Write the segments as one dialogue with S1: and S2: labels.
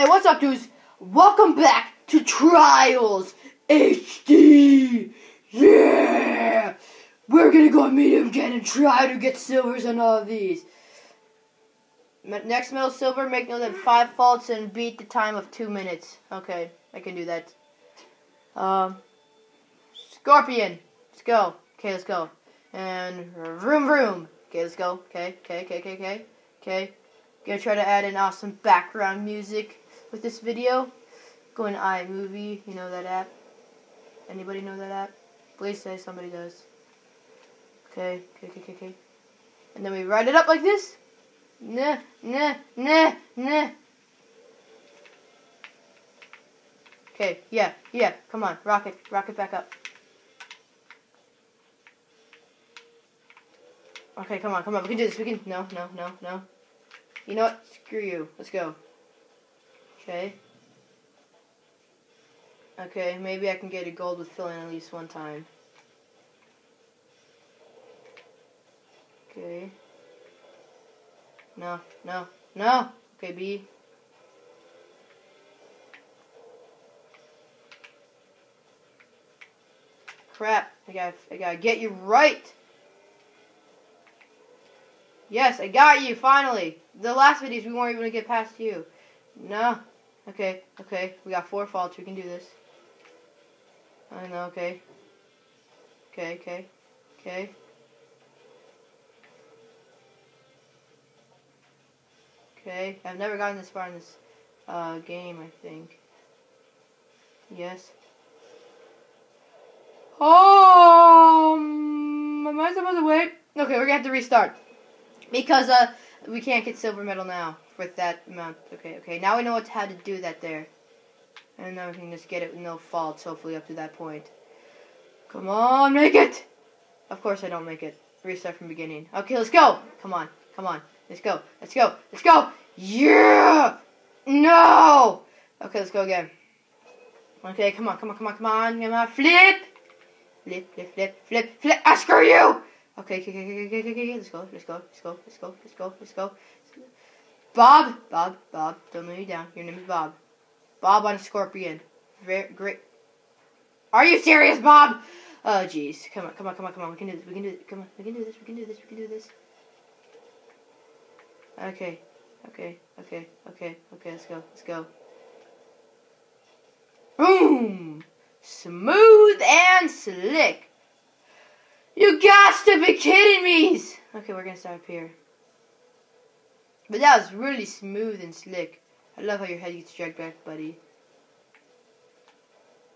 S1: Hey, what's up, dudes? Welcome back to Trials HD. Yeah, we're gonna go medium again and try to get silvers on all of these. Next middle silver, make no than five faults and beat the time of two minutes. Okay, I can do that. Um, Scorpion, let's go. Okay, let's go. And vroom vroom. Okay, let's go. Okay, okay, okay, okay, okay, okay. Gonna try to add in awesome background music with this video. Go in iMovie, you know that app? Anybody know that app? Please say somebody does. Okay, okay, okay, okay. And then we write it up like this. Nah, nah, nah, nah. Okay, yeah, yeah, come on, rock it, rock it back up. Okay, come on, come on, we can do this, we can, no, no, no, no. You know what, screw you, let's go. Okay. Okay, maybe I can get a gold with filling at least one time. Okay. No, no, no! Okay, B. Crap, I gotta, I gotta get you right! Yes, I got you, finally! The last videos, we weren't even gonna get past you. No. Okay, okay, we got four faults, we can do this. I know, okay. Okay, okay, okay. Okay, I've never gotten this far in this uh, game, I think. Yes. Um, am I supposed to wait? Okay, we're gonna have to restart. Because, uh, we can't get silver medal now with that amount. Okay, okay, now we know how to do that there. And now we can just get it with no faults, hopefully up to that point. Come on, make it! Of course I don't make it. Restart from beginning. Okay, let's go! Come on, come on. Let's go, let's go, let's go! Yeah! No! Okay, let's go again. Okay, come on, come on, come on, come on, come on, flip! Flip, flip, flip, flip, flip, ah, screw you! Okay, okay, okay, okay, okay, okay, okay, let's go, let's go, let's go, let's go, let's go, let's go. Bob, Bob, Bob, don't let me down. Your name is Bob. Bob on a scorpion. Very great. Are you serious, Bob? Oh, jeez. Come on, come on, come on, come on. We can do this. We can do this. Come on. We can do this. We can do this. We can do this. Okay. Okay. Okay. Okay. Okay. Let's go. Let's go. Boom! Smooth and slick. You got to be kidding me! Okay, we're gonna start up here. But that was really smooth and slick. I love how your head gets dragged back, buddy.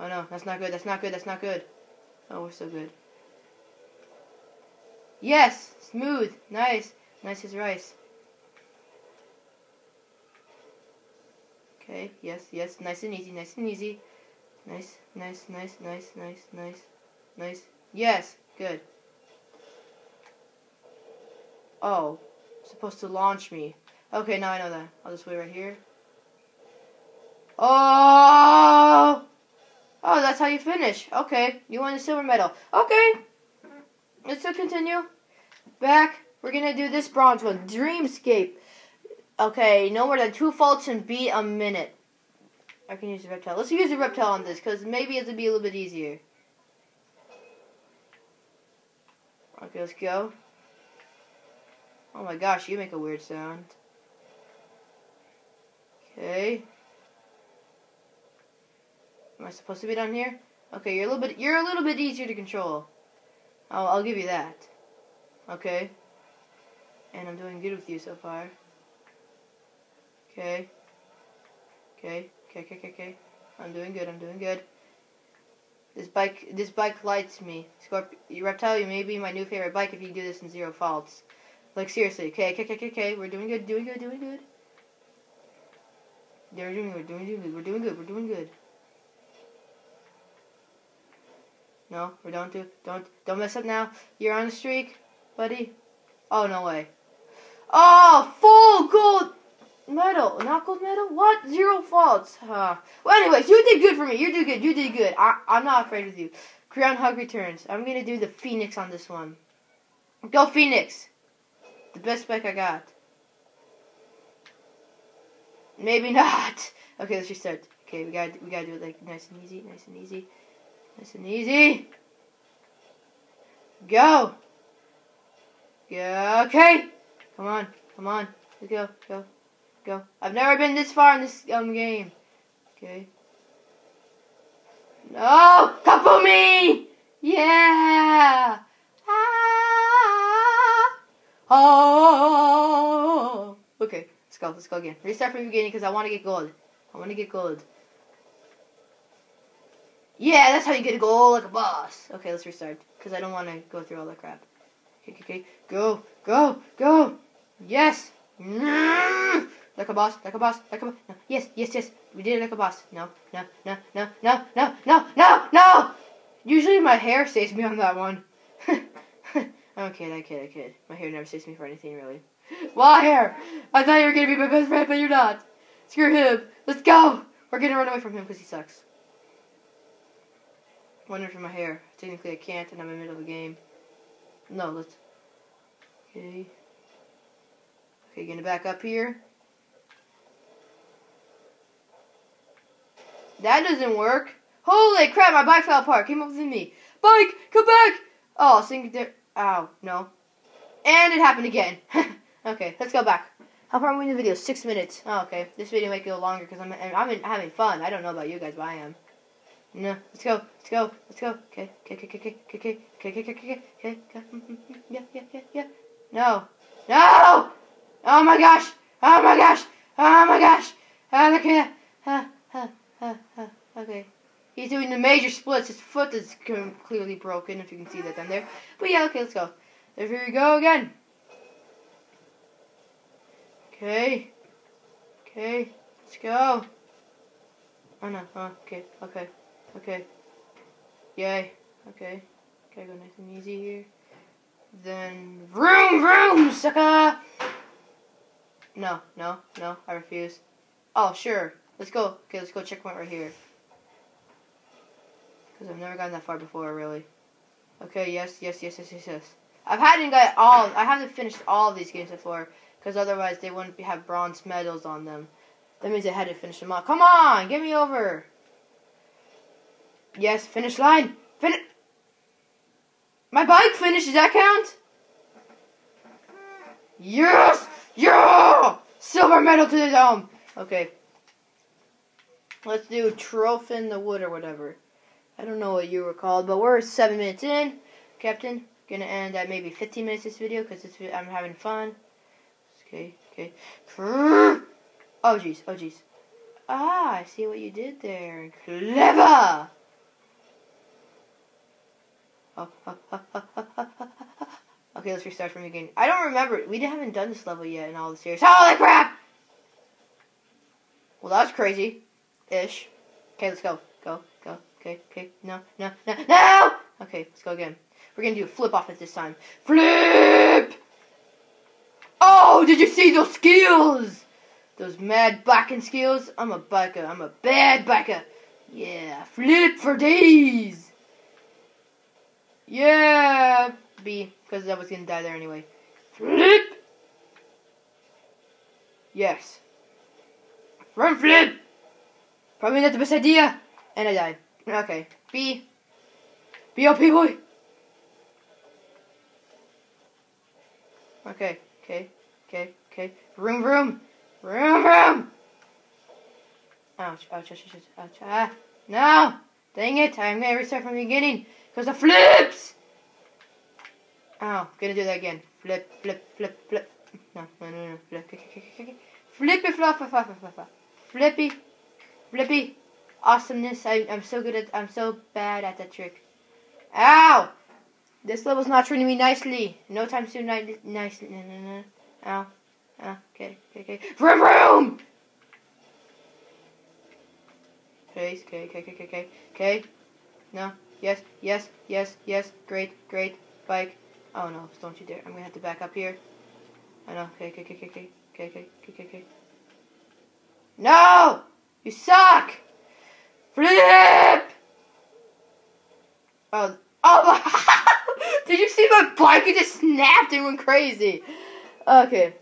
S1: Oh no, that's not good, that's not good, that's not good. Oh, we're so good. Yes! Smooth! Nice! Nice as rice. Okay, yes, yes, nice and easy, nice and easy. Nice, nice, nice, nice, nice, nice, nice. Yes! Good. Oh, supposed to launch me. Okay, now I know that. I'll just wait right here. Oh! Oh, that's how you finish. Okay, you won the silver medal. Okay, let's still continue. Back, we're gonna do this bronze one, Dreamscape. Okay, no more than two faults and beat a minute. I can use the reptile. Let's use the reptile on this, because maybe it'll be a little bit easier. Okay, let's go. Oh my gosh, you make a weird sound. Okay. Am I supposed to be down here? Okay, you're a little bit you're a little bit easier to control. I'll I'll give you that. Okay. And I'm doing good with you so far. Okay. Okay. Okay, okay, okay, okay. I'm doing good, I'm doing good. This bike this bike lights me. Scorp reptile, you may be my new favorite bike if you do this in zero faults. Like seriously, okay, okay, okay, okay. We're doing good, doing good, doing good. We're doing good, we're doing good, we're doing good, we're doing good. No, we don't do don't don't mess up now. You're on a streak, buddy. Oh no way. Oh full gold medal. Not gold medal? What? Zero faults. Huh. Well anyways, you did good for me. You did good. You did good. I I'm not afraid with you. Groundhog returns. I'm gonna do the Phoenix on this one. Go Phoenix. The best spec I got. Maybe not. Okay, let's restart. Okay, we gotta we gotta do it like nice and easy, nice and easy, nice and easy. Go. Yeah. Okay. Come on. Come on. Let's go. Go. Go. I've never been this far in this um game. Okay. No! Kapumi! Yeah! Ah! Oh! Okay, let's go. Let's go again. Restart from the beginning because I want to get gold. I want to get gold. Yeah, that's how you get gold like a boss. Okay, let's restart because I don't want to go through all that crap. Okay, okay. Go, go, go. Yes. Mm. Like a boss, like a boss, like a boss. No. Yes, yes, yes. We did it like a boss. No, no, no, no, no, no, no, no, no. Usually my hair saves me on that one. I'm kid, I kid, I kid. My hair never saves me for anything really. Why hair? I thought you were gonna be my best friend, but you're not. Screw him. Let's go. We're gonna run away from him because he sucks. Running for my hair. Technically I can't, and I'm in the middle of a game. No, let's. Okay. Okay, gonna back up here. That doesn't work. Holy crap, my bike fell apart. Came up with me. Bike, come back! Oh, sink there. Ow, no. And it happened again. okay, let's go back. How far are we in the video? Six minutes. Oh, okay. This video might go longer because I'm, I'm in, having fun. I don't know about you guys, but I am. No, let's go, let's go, let's go. Okay, okay, okay, okay, okay, okay, okay, okay, okay, okay, okay, yeah, yeah, yeah, yeah. No, no! Oh my gosh! Oh my gosh! Oh my gosh! Oh, okay. Uh, uh, uh, uh, okay. He's doing the major splits. His foot is clearly broken, if you can see that down there. But yeah, okay, let's go. There we go again. Okay. Okay. Let's go. Oh no. Oh, okay. Okay. Okay. Yay. Okay. Okay, go nice and easy here. Then vroom vroom, sucker! No, no, no, I refuse. Oh, sure. Let's go. Okay, let's go checkpoint right here. Because I've never gotten that far before, really. Okay, yes, yes, yes, yes, yes, yes. I've had to got all, I haven't finished all of these games before, because otherwise they wouldn't have bronze medals on them. That means I had to finish them all. Come on, get me over. Yes, finish line. Finish. My bike finished, does that count? Yes! Yeah! Silver medal to the dome! Okay. Let's do Trophy in the Wood or whatever. I don't know what you were called, but we're seven minutes in. Captain, gonna end at maybe 15 minutes this video because I'm having fun. Okay, okay. Oh jeez, oh jeez. Ah, I see what you did there. Clever! Okay, let's restart from the beginning. I don't remember. We haven't done this level yet in all the series. Holy crap! Well, that was crazy. Ish. Okay, let's go. Go, go. Okay, okay. No, no, no, no! Okay, let's go again. We're gonna do a flip off at this time. Flip! Oh, did you see those skills? Those mad biking skills? I'm a biker. I'm a bad biker. Yeah, flip for days. Yeah, B, because I was gonna die there anyway. Flip! Yes. Front flip! Probably not the best idea. And I died. Okay. B. BOP boy! Okay, okay, okay, okay. Vroom vroom! Vroom vroom! Ouch, ouch, ouch, ouch, ouch. Ah, no! Dang it, I'm gonna restart from the beginning. Because the flips! Oh, gonna do that again. Flip, flip, flip, flip. No, no, no, no. Flip, okay, okay, okay, okay. Flippy, flop, flop, flop, flop, flop. Flippy, flippy. Awesomeness. I, I'm so good at, I'm so bad at that trick. Ow! This level's not treating me nicely. No time soon, ni nicely. No, no, no. Ow. Ow. Okay, okay, okay. Vroom, vroom! Okay, okay, okay, okay, okay, okay. No, yes, yes, yes, yes. Great, great. Bike. Oh no, don't you dare. I'm gonna have to back up here. Oh, I know. Okay, okay, okay, okay, okay, okay, okay, okay, okay. No! You suck! Flip! Oh, oh! Did you see my bike? It just snapped and went crazy. Okay.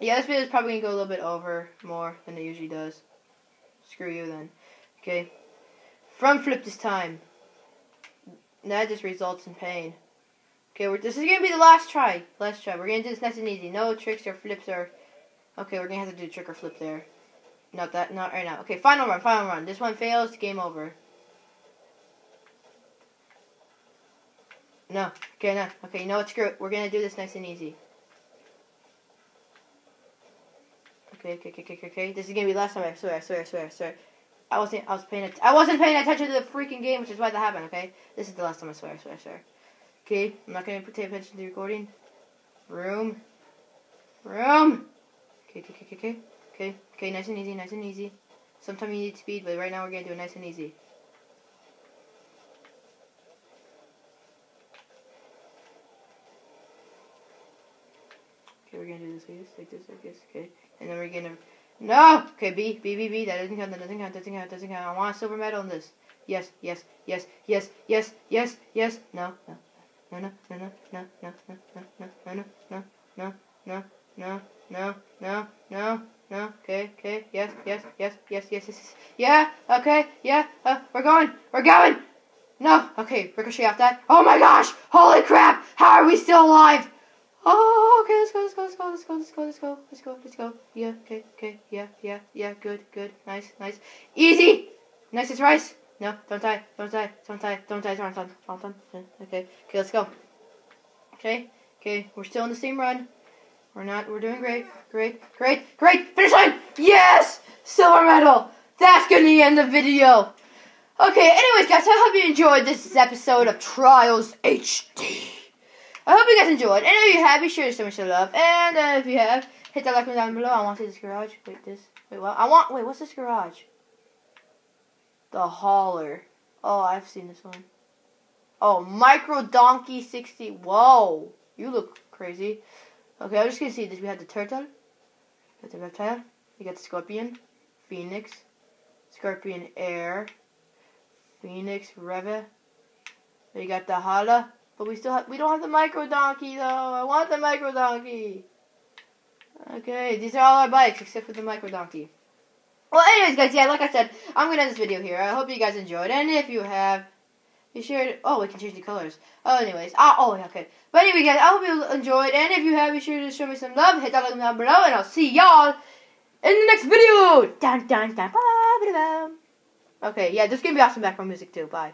S1: Yeah, this video is probably gonna go a little bit over more than it usually does. screw you then. Okay. Front flip this time. That just results in pain. Okay, we're, this is gonna be the last try. Last try. We're gonna do this nice and easy. No tricks or flips or. Okay, we're gonna have to do a trick or flip there. Not that. Not right now. Okay, final run. Final run. This one fails. Game over. No. Okay, no. Okay, you know what? Screw it. We're gonna do this nice and easy. Okay, okay, okay, okay, okay. This is gonna be last time. I swear. I swear. I swear. I swear. I wasn't. I was paying. Att- I wasn't paying attention to the freaking game, which is why that happened. Okay. This is the last time. I swear. I swear. I swear. Okay. I'm not gonna pay attention to the recording. Room. Room. Okay. Okay. Okay. Okay. Okay. Okay. Nice and easy. Nice and easy. Sometimes you need speed, but right now we're gonna do it nice and easy. Okay, we're gonna do this like this, like this, like this, okay. And then we're gonna No! Okay, B, B, B, B, that doesn't count, that doesn't count, that doesn't count, that doesn't count. I want a silver medal in this. Yes, yes, yes, yes, yes, yes, yes, no, no, no, no, no, no, no, no, no, no, no, no, no, no, no, no, no, no, no, okay, okay, yes, yes, yes, yes, yes, yes, yeah, okay, yeah, uh, we're going, we're going! No, okay, ricochet off that. Oh my gosh! Holy crap! How are we still alive? Oh, okay, let's go, let's go, let's go, let's go, let's go, let's go, let's go, let's go. Yeah, okay, okay, yeah, yeah, yeah, good, good, nice, nice. Easy! Nice as rice. No, don't die, don't die, don't die, don't die, don't die, don't die. Okay, okay, let's go. Okay, okay, we're still in the same run. We're not, we're doing great, great, great, great, finish line! Yes! Silver medal! That's gonna end the video. Okay, anyways, guys, I hope you enjoyed this episode of Trials HD. I hope you guys enjoyed. And if you have, be sure to show me some love. And uh, if you have, hit that like button down below. I want to see this garage. Wait, this. Wait, what? I want. Wait, what's this garage? The hauler. Oh, I've seen this one. Oh, Micro Donkey 60. Whoa, you look crazy. Okay, I'm just gonna see this. We have the turtle, we got the reptile, we got the scorpion, phoenix, scorpion air, phoenix reva. We got the hala. But we still have, we don't have the micro donkey though. I want the micro donkey. Okay, these are all our bikes except for the micro donkey. Well, anyways, guys, yeah, like I said, I'm gonna end this video here. I hope you guys enjoyed, and if you have, be sure. To, oh, we can change the colors. Oh, anyways, ah, oh, okay. But anyway, guys, I hope you enjoyed, and if you have, be sure to show me some love. Hit that like down below, and I'll see y'all in the next video. Dun dun dun. Okay, yeah, there's gonna be awesome background music too. Bye.